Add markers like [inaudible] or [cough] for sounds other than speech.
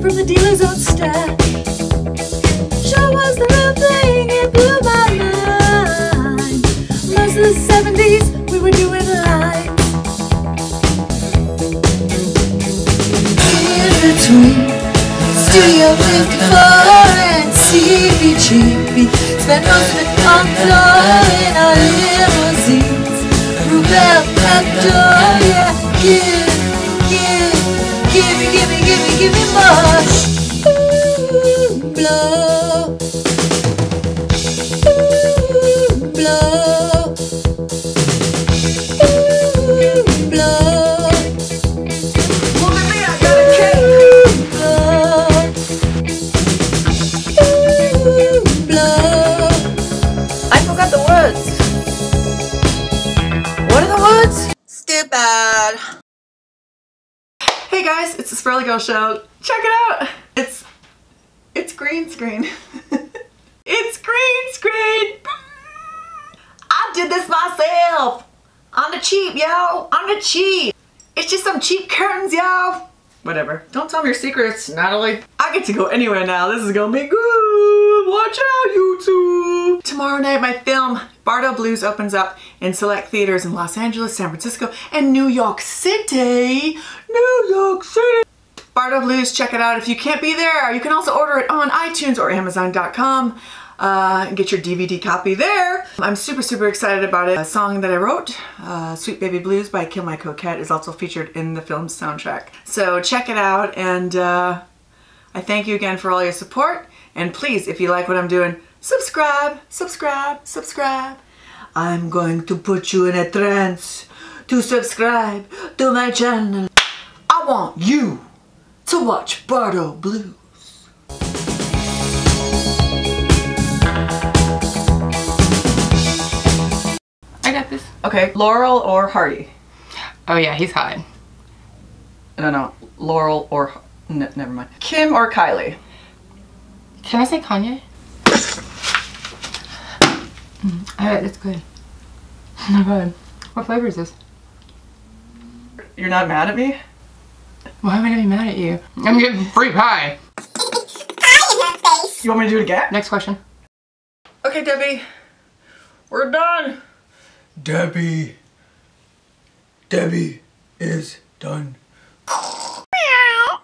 from the dealer's. Sure was the real thing, it blew my mind. Most of the 70s we were doing lines. In between Studio 54 and CBGB. Spent most of it on floor in our limousines. Rubel Pepto, yeah, give, give, give me, give me, give me, give me more. Ooh, blow. Guys, it's the Sperlie Girl Show. Check it out. It's it's green screen. [laughs] it's green screen. I did this myself. On the cheap, yo. On the cheap. It's just some cheap curtains, yo. Whatever. Don't tell me your secrets, Natalie. I get to go anywhere now. This is gonna be good. Watch out, YouTube. Tomorrow night, my film, Bardo Blues, opens up in select theaters in Los Angeles, San Francisco, and New York City. New York City. Bardo Blues, check it out. If you can't be there, you can also order it on iTunes or Amazon.com uh, and get your DVD copy there. I'm super, super excited about it. A song that I wrote, uh, Sweet Baby Blooze by Kill My Coquette, is also featured in the film's soundtrack. So check it out, and uh, I thank you again for all your support. And please, if you like what I'm doing, subscribe, subscribe, subscribe. I'm going to put you in a trance to subscribe to my channel. I want you to watch Bardo Blues. I got this. Okay, Laurel or Hardy? Oh yeah, he's hot. No, no, Laurel or n- never mind. Kim or Kylie? Can I say Kanye? Mm, Alright, that's good. [laughs] Not bad. What flavor is this? You're not mad at me? Why am I gonna be mad at you? I'm getting free pie. You want me to do it again? Next question. Okay, Debbie, we're done. Debbie. Debbie is done.